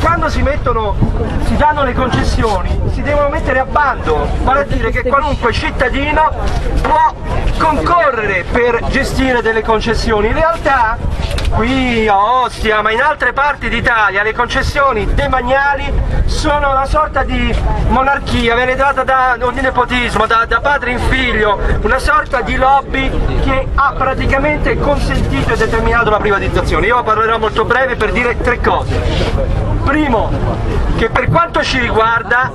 quando si mettono, si danno le concessioni, si devono mettere a bando, vale a dire che qualunque cittadino può concorrere per gestire delle concessioni. In realtà qui a Ostia, ma in altre parti d'Italia, le concessioni demaniali sono una sorta di monarchia, viene data da un nepotismo, da, da padre in figlio, una sorta di lobby che ha praticamente consentito e determinato la privatizzazione. Io parlerò molto breve per dire tre cose. Primo, che per quanto ci riguarda,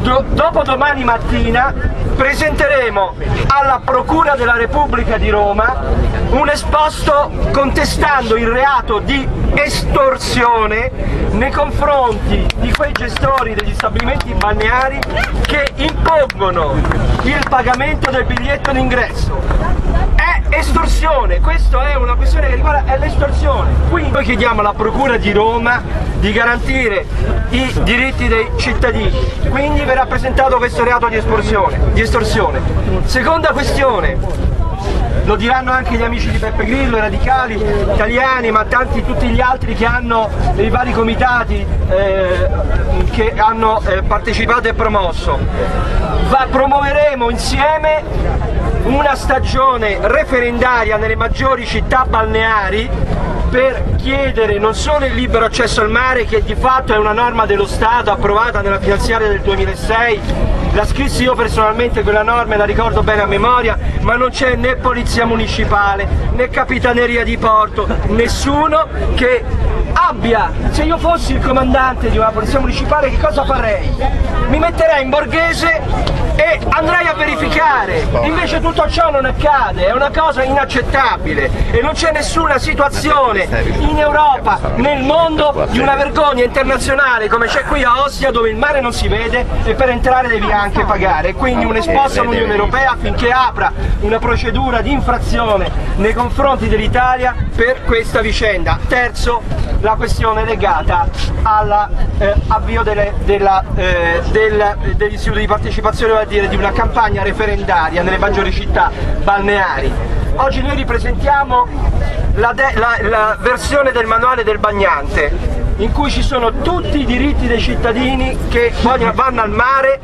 do, dopo domani mattina presenteremo alla Procura della Repubblica di Roma un esposto contestando il reato di estorsione nei confronti di quei gestori degli stabilimenti balneari che impongono il pagamento del biglietto d'ingresso estorsione, questa è una questione che riguarda l'estorsione. Quindi noi chiediamo alla Procura di Roma di garantire i diritti dei cittadini, quindi verrà presentato questo reato di, di estorsione. Seconda questione, lo diranno anche gli amici di Peppe Grillo, i radicali italiani, ma tanti tutti gli altri che hanno i vari comitati eh, che hanno eh, partecipato e promosso. Va, promuoveremo insieme una stagione referendaria nelle maggiori città balneari per chiedere non solo il libero accesso al mare che di fatto è una norma dello Stato approvata nella finanziaria del 2006 la scrissi io personalmente quella norma e la ricordo bene a memoria ma non c'è né polizia municipale né capitaneria di porto nessuno che abbia se io fossi il comandante di una polizia municipale che cosa farei? mi metterei in borghese e andrei a verificare, invece tutto ciò non accade, è una cosa inaccettabile e non c'è nessuna situazione in Europa, nel mondo di una vergogna internazionale come c'è qui a Ostia dove il mare non si vede e per entrare devi anche pagare, quindi un esposto all'Unione Europea affinché apra una procedura di infrazione nei confronti dell'Italia per questa vicenda. Terzo, la questione legata all'avvio eh, eh, degli istituti di partecipazione a dire di una campagna referendaria nelle maggiori città balneari. Oggi noi ripresentiamo la, la, la versione del manuale del bagnante in cui ci sono tutti i diritti dei cittadini che vanno al mare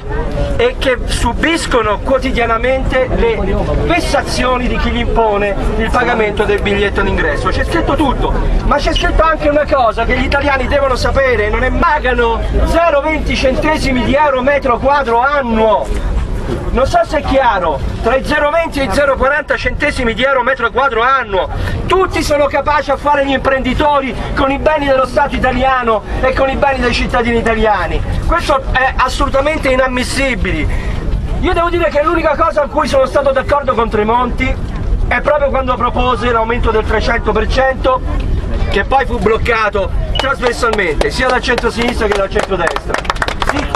e che subiscono quotidianamente le vessazioni di chi gli impone il pagamento del biglietto d'ingresso. C'è scritto tutto, ma c'è scritto anche una cosa che gli italiani devono sapere, non è pagano 0,20 centesimi di euro metro quadro annuo non so se è chiaro, tra i 0,20 e i 0,40 centesimi di euro metro quadro annuo, tutti sono capaci a fare gli imprenditori con i beni dello Stato italiano e con i beni dei cittadini italiani. Questo è assolutamente inammissibile. Io devo dire che l'unica cosa con cui sono stato d'accordo con Tremonti è proprio quando propose l'aumento del 300% che poi fu bloccato trasversalmente sia dal centro-sinistra che dal centro-destra.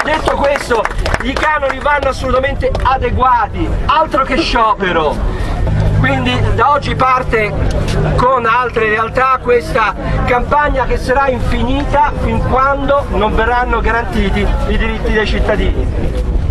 Detto questo, i canoni vanno assolutamente adeguati, altro che sciopero. Quindi da oggi parte con altre realtà questa campagna che sarà infinita fin quando non verranno garantiti i diritti dei cittadini.